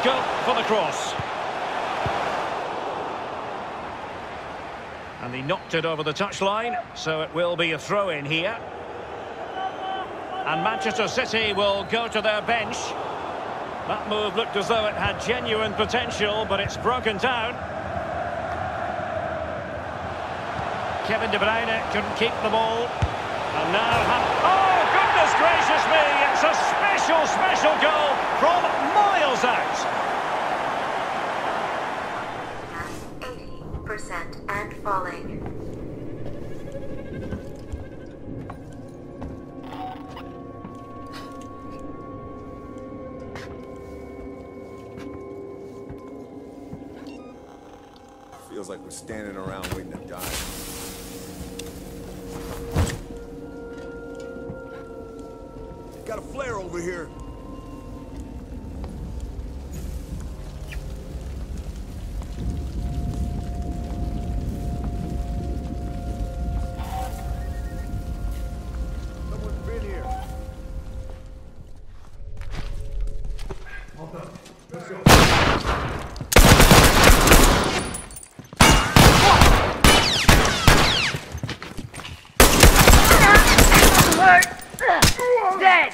scope for the cross. And he knocked it over the touchline, so it will be a throw-in here. And Manchester City will go to their bench. That move looked as though it had genuine potential, but it's broken down. Kevin De Bruyne couldn't keep the ball. And now... Oh, goodness gracious me! And falling. Feels like we're standing around waiting to die. Got a flare over here. Dead!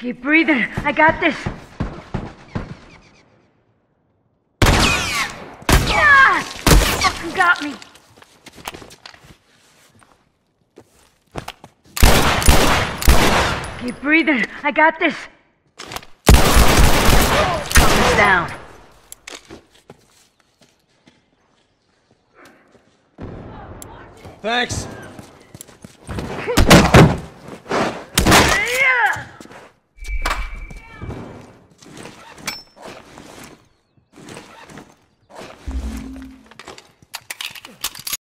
Keep breathing. I got this. Got me. Keep breathing. I got this. Calm down. Thanks.